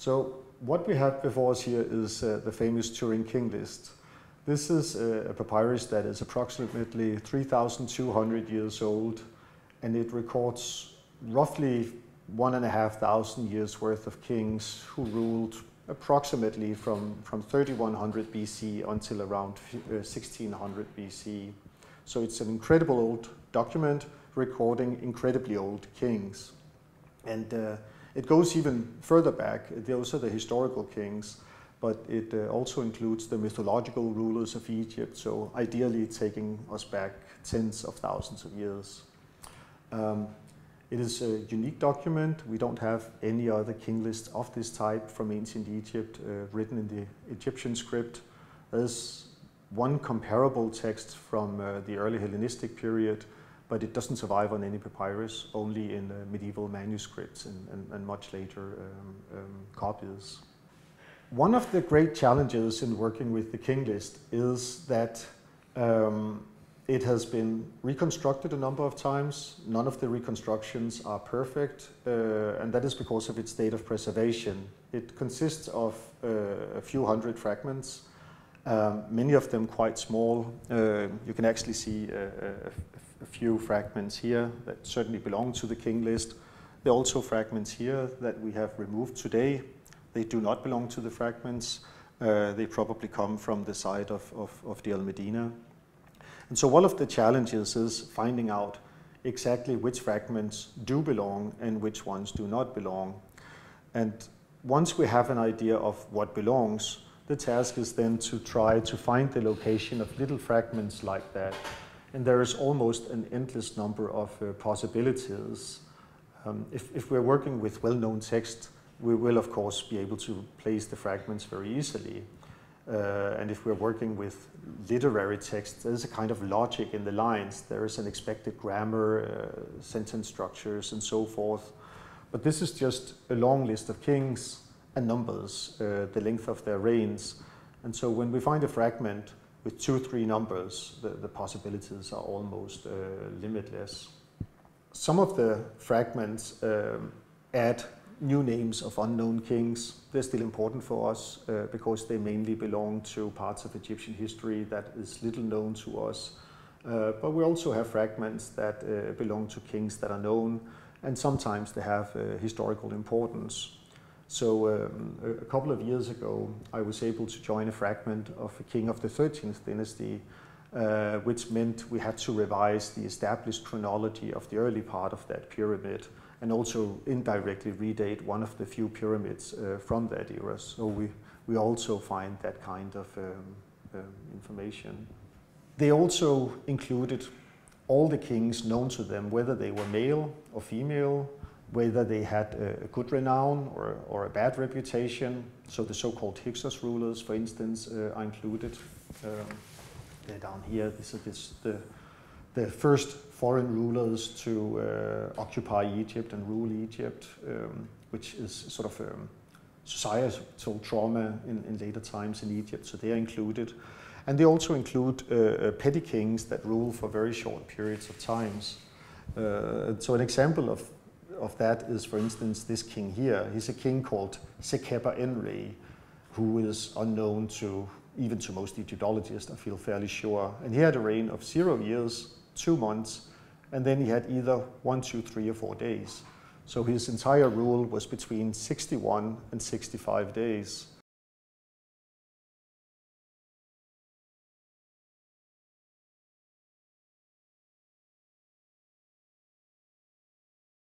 So what we have before us here is uh, the famous Turin King list. This is a, a papyrus that is approximately 3,200 years old and it records roughly one and a half thousand years worth of kings who ruled approximately from, from 3100 BC until around 1600 uh, BC. So it's an incredible old document recording incredibly old kings. And uh, it goes even further back. Those are the historical kings, but it uh, also includes the mythological rulers of Egypt, so ideally taking us back tens of thousands of years. Um, it is a unique document. We don't have any other king list of this type from ancient Egypt uh, written in the Egyptian script. There's one comparable text from uh, the early Hellenistic period, but it doesn't survive on any papyrus, only in uh, medieval manuscripts and, and, and much later um, um, copies. One of the great challenges in working with the king list is that um, it has been reconstructed a number of times. None of the reconstructions are perfect, uh, and that is because of its state of preservation. It consists of uh, a few hundred fragments, um, many of them quite small. Uh, you can actually see a, a, a, few fragments here that certainly belong to the king list. There are also fragments here that we have removed today. They do not belong to the fragments. Uh, they probably come from the site of, of, of Deir el-Medina. And so one of the challenges is finding out exactly which fragments do belong and which ones do not belong. And once we have an idea of what belongs, the task is then to try to find the location of little fragments like that. And there is almost an endless number of uh, possibilities. Um, if, if we're working with well-known text, we will of course be able to place the fragments very easily. Uh, and if we're working with literary text, there's a kind of logic in the lines. There is an expected grammar, uh, sentence structures, and so forth. But this is just a long list of kings and numbers, uh, the length of their reigns. And so when we find a fragment with two, or three numbers, the, the possibilities are almost uh, limitless. Some of the fragments um, add new names of unknown kings. They're still important for us uh, because they mainly belong to parts of Egyptian history that is little known to us. Uh, but we also have fragments that uh, belong to kings that are known, and sometimes they have uh, historical importance. So um, a couple of years ago, I was able to join a fragment of a king of the 13th dynasty, uh, which meant we had to revise the established chronology of the early part of that pyramid and also indirectly redate one of the few pyramids uh, from that era. So we, we also find that kind of um, um, information. They also included all the kings known to them, whether they were male or female, whether they had a, good renown or, or a bad reputation. So the so-called Hyksos rulers, for instance, uh, are included. Um, they're down here. This is this, the, the first foreign rulers to uh, occupy Egypt and rule Egypt, um, which is sort of um, societal trauma in, in, later times in Egypt. So they are included. And they also include uh, uh petty kings that rule for very short periods of times. Uh, so an example of of that is, for instance, this king here. He's a king called Sekheperenre, who is unknown to even to most Egyptologists, I feel fairly sure. And he had a reign of zero years, two months, and then he had either one, two, three, or four days. So his entire rule was between 61 and 65 days.